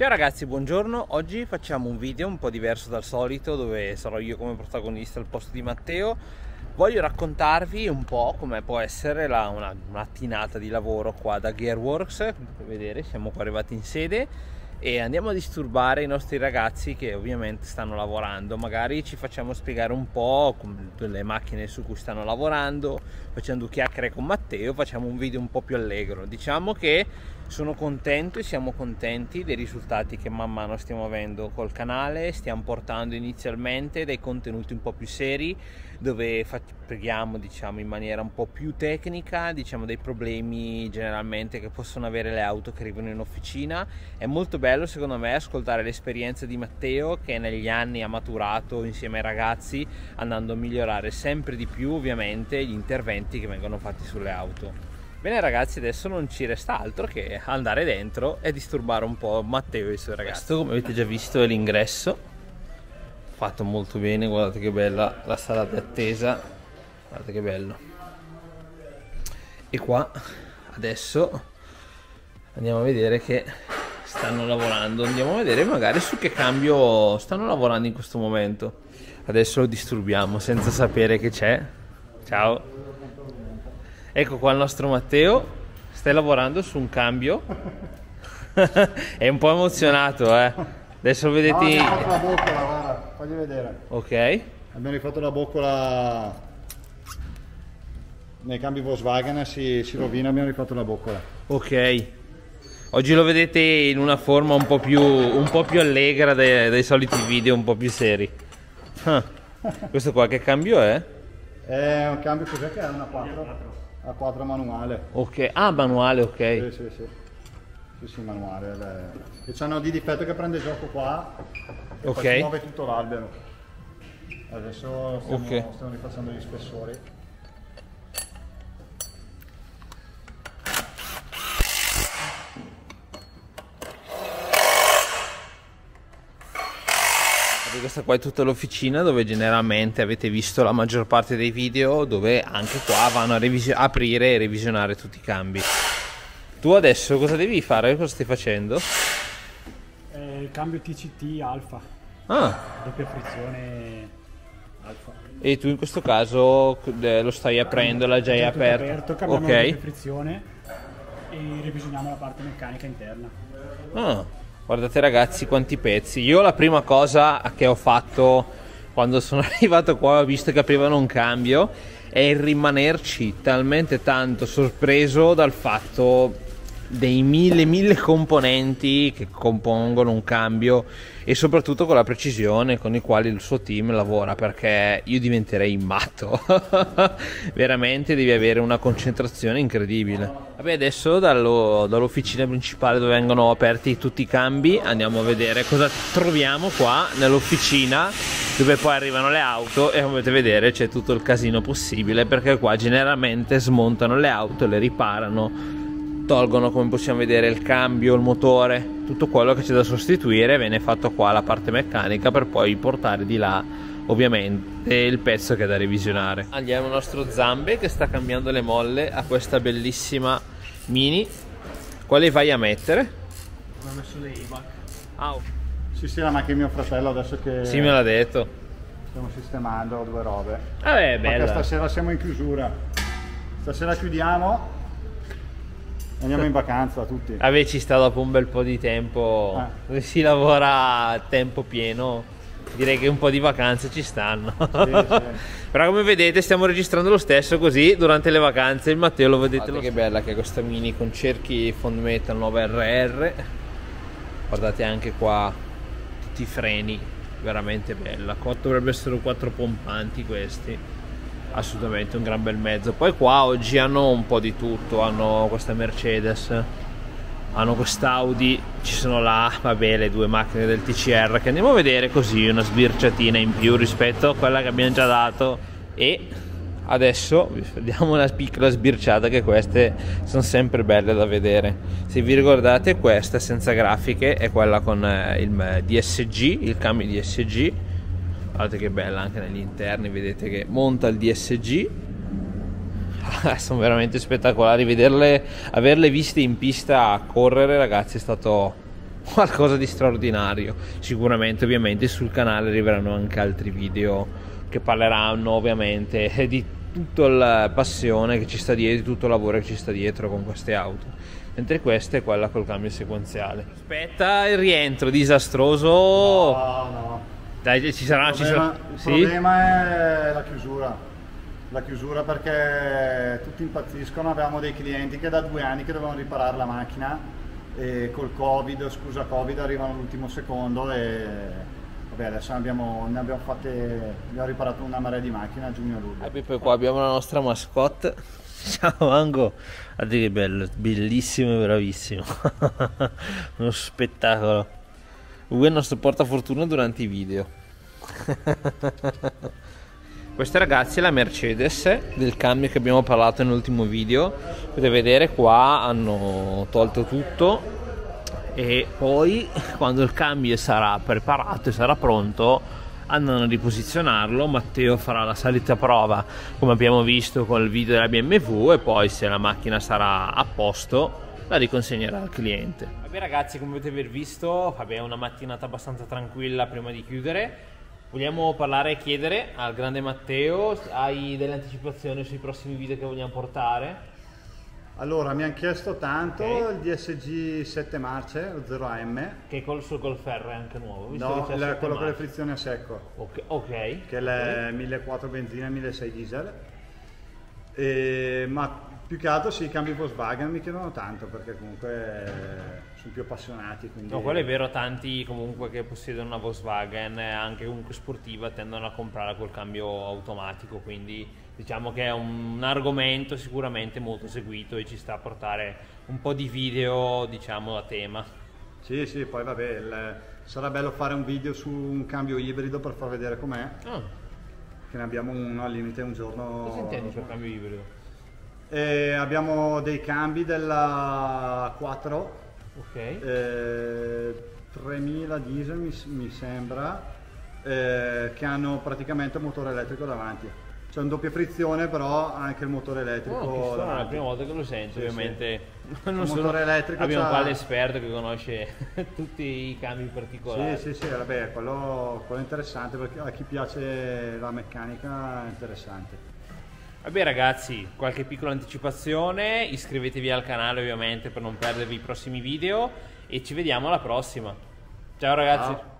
Ciao ragazzi, buongiorno. Oggi facciamo un video un po' diverso dal solito dove sarò io come protagonista al posto di Matteo. Voglio raccontarvi un po' come può essere la, una mattinata di lavoro qua da Gearworks. Come vedere, siamo qua arrivati in sede e andiamo a disturbare i nostri ragazzi che ovviamente stanno lavorando magari ci facciamo spiegare un po' le macchine su cui stanno lavorando facendo chiacchiere con Matteo facciamo un video un po' più allegro diciamo che sono contento e siamo contenti dei risultati che man mano stiamo avendo col canale stiamo portando inizialmente dei contenuti un po' più seri dove spieghiamo diciamo in maniera un po' più tecnica diciamo dei problemi generalmente che possono avere le auto che arrivano in officina è molto bello secondo me ascoltare l'esperienza di Matteo che negli anni ha maturato insieme ai ragazzi andando a migliorare sempre di più ovviamente gli interventi che vengono fatti sulle auto. Bene ragazzi adesso non ci resta altro che andare dentro e disturbare un po' Matteo e i suoi ragazzi. Questo come avete già visto è l'ingresso, fatto molto bene, guardate che bella la sala di attesa, guardate che bello. E qua adesso andiamo a vedere che stanno lavorando. Andiamo a vedere magari su che cambio stanno lavorando in questo momento. Adesso lo disturbiamo senza sapere che c'è. Ciao. Ecco qua il nostro Matteo. Stai lavorando su un cambio. È un po' emozionato, eh. Adesso vedete. No, abbiamo fatto la boccola, guarda, fagli vedere. Ok. Abbiamo rifatto la boccola nei cambi Volkswagen si, si rovina, abbiamo rifatto la boccola. Ok. Oggi lo vedete in una forma un po' più, un po più allegra dei, dei, soliti video un po' più seri. Ah, questo qua che cambio è? È un cambio cos'è che è? Una 4? A 4 manuale. Ok, ah manuale, ok. Sì, sì, sì. Sì, sì, manuale. Le... E c'hanno di difetto che prende gioco qua e okay. poi si muove tutto l'albero. Adesso stiamo, okay. stiamo rifacendo gli spessori. Questa qua è tutta l'officina dove generalmente avete visto la maggior parte dei video dove anche qua vanno a aprire e revisionare tutti i cambi. Tu adesso cosa devi fare? Cosa stai facendo? Eh, il cambio TCT alfa. Ah. Doppia frizione alfa. E tu in questo caso eh, lo stai aprendo, l'hai già aperto? aperto, cambiamo okay. la doppia frizione e revisioniamo la parte meccanica interna. Ah. Guardate ragazzi quanti pezzi. Io la prima cosa che ho fatto quando sono arrivato qua ho visto che aprivano un cambio è il rimanerci talmente tanto sorpreso dal fatto dei mille mille componenti che compongono un cambio e soprattutto con la precisione con i quali il suo team lavora perché io diventerei matto. Veramente devi avere una concentrazione incredibile. Vabbè adesso dallo, dall'officina principale dove vengono aperti tutti i cambi andiamo a vedere cosa troviamo qua nell'officina dove poi arrivano le auto e come potete vedere c'è tutto il casino possibile perché qua generalmente smontano le auto e le riparano tolgono come possiamo vedere il cambio, il motore, tutto quello che c'è da sostituire viene fatto qua la parte meccanica per poi portare di là ovviamente il pezzo che è da revisionare. Andiamo al nostro Zambe che sta cambiando le molle a questa bellissima Mini. Quale vai a mettere? Ho messo le IVAC. Ah, oh. Sì, sì, ma anche mio fratello adesso che... Sì, me l'ha detto. Stiamo sistemando due robe. Vabbè, bella. Perché stasera siamo in chiusura. Stasera chiudiamo Andiamo in vacanza tutti. Vabbè, ci sta dopo un bel po' di tempo. Eh. Si lavora a tempo pieno. Direi che un po' di vacanze ci stanno. Sì, sì. Però come vedete stiamo registrando lo stesso così durante le vacanze. Il Matteo lo vedete Guardate lo che bella che è questa mini con cerchi fond metal 9 RR. Guardate anche qua tutti i freni, veramente bella. Dovrebbero essere quattro pompanti questi assolutamente un gran bel mezzo. Poi qua oggi hanno un po' di tutto hanno questa Mercedes hanno quest'Audi ci sono là vabbè le due macchine del TCR che andiamo a vedere così una sbirciatina in più rispetto a quella che abbiamo già dato. E adesso vediamo una piccola sbirciata che queste sono sempre belle da vedere. Se vi ricordate questa senza grafiche è quella con eh, il DSG il cambio DSG guardate che bella anche negli interni vedete che monta il DSG sono veramente spettacolari vederle averle viste in pista correre ragazzi è stato qualcosa di straordinario. Sicuramente ovviamente sul canale arriveranno anche altri video che parleranno ovviamente di tutta la passione che ci sta dietro, tutto il lavoro che ci sta dietro con queste auto. Mentre questa è quella col cambio sequenziale. Aspetta il rientro disastroso. No, no. Dai, ci sarà. Il problema, ci sarà. il Sì? problema è la chiusura. La chiusura perché tutti impazziscono. Avevamo dei clienti che da due anni che dovevano riparare la macchina e col Covid, scusa Covid, arrivano all'ultimo secondo e vabbè adesso ne abbiamo, ne abbiamo fatte, abbiamo riparato una marea di macchine a giugno-luglio. E poi qua abbiamo la nostra mascotte. Ciao Mango. Guarda che bello, bellissimo e bravissimo. Uno spettacolo. Lui è il nostro portafortuna durante i video. Questa ragazzi è la Mercedes del cambio che abbiamo parlato nell'ultimo video. Potete vedere qua hanno tolto tutto e poi quando il cambio sarà preparato e sarà pronto andranno a riposizionarlo. Matteo farà la solita prova come abbiamo visto con il video della BMW e poi se la macchina sarà a posto la riconsegnerà al cliente. Vabbè ragazzi come avete aver visto vabbè, una mattinata abbastanza tranquilla prima di chiudere. Vogliamo parlare e chiedere al grande Matteo, hai delle anticipazioni sui prossimi video che vogliamo portare? Allora, mi hanno chiesto tanto Ok. il DSG 7 marce, lo 0AM, Che col suo Golferro è anche nuovo, visto no, che c'è il- sette quello con le marce. frizioni a secco. Ok, ok. che è il 1400 benzina e 1600 diesel. E- ma più che altro sì, i cambi Volkswagen mi chiedono tanto perché comunque eh, sono più appassionati. Quindi... No, quello è vero, tanti comunque che possiedono una Volkswagen, eh, anche comunque sportiva, tendono a comprare col cambio automatico, quindi diciamo che è un, un argomento sicuramente molto seguito e ci sta a portare un po' di video, diciamo, a tema. Sì, sì, poi vabbè, il- sarà bello fare un video su un cambio ibrido per far vedere com'è, Ah, che ne abbiamo uno al limite un giorno. cosa intendi per cambio ibrido? E abbiamo dei cambi della 4, Ok. eh, 3000 diesel mi, mi sembra, eh, che hanno praticamente un motore elettrico davanti. C'è un doppia frizione, però anche il motore elettrico. Oh, strano, è la prima volta che lo sento, Sì, ovviamente. Non Il sono- elettrico abbiamo qua l'esperto che conosce tutti i cambi particolari. Sì, sì, sì, vabbè, quello, quello è interessante perché a chi piace la meccanica è interessante. Vabbè ragazzi, qualche piccola anticipazione, iscrivetevi al canale ovviamente per non perdervi i prossimi video e ci vediamo alla prossima. Ciao ragazzi. Ciao.